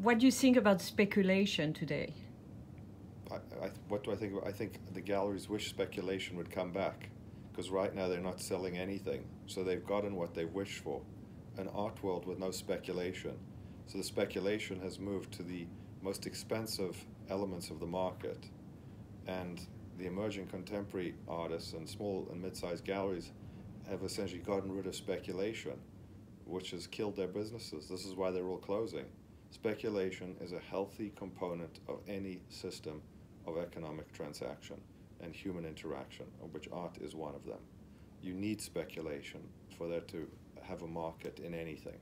what do you think about speculation today? I, I, what do I think? I think the galleries wish speculation would come back because right now they're not selling anything. So they've gotten what they wish for an art world with no speculation. So the speculation has moved to the most expensive elements of the market. And the emerging contemporary artists and small and mid sized galleries have essentially gotten rid of speculation, which has killed their businesses. This is why they're all closing. Speculation is a healthy component of any system of economic transaction and human interaction, of which art is one of them. You need speculation for there to have a market in anything.